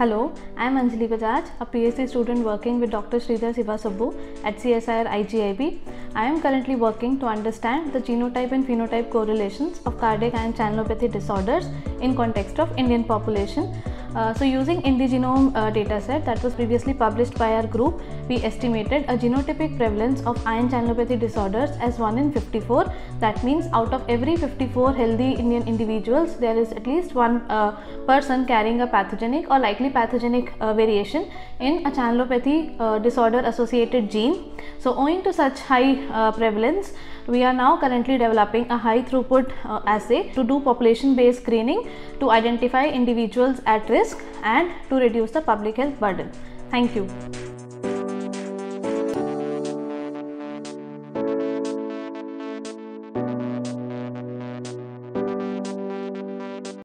Hello, I am Anjali Bajaj, a PhD student working with Dr. Sridhar Sivasubbu at CSIR IGIB. I am currently working to understand the genotype and phenotype correlations of cardiac ion channelopathy disorders in context of Indian population. Uh, so using IndiGenome uh, dataset that was previously published by our group, we estimated a genotypic prevalence of ion channelopathy disorders as 1 in 54. That means out of every 54 healthy Indian individuals, there is at least one uh, person carrying a pathogenic or likely pathogenic uh, variation in a channelopathy uh, disorder associated gene. So owing to such high uh, prevalence, we are now currently developing a high throughput uh, assay to do population based screening to identify individuals at risk and to reduce the public health burden. Thank you.